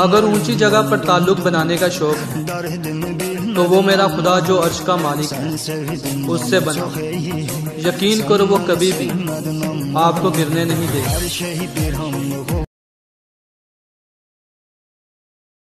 अगर ऊँची जगह पर ताल्लुक बनाने का शौक है तो वो मेरा खुदा जो अर्श का मालिक है, उससे बना। यकीन करो वो कभी भी आपको गिरने नहीं देगा।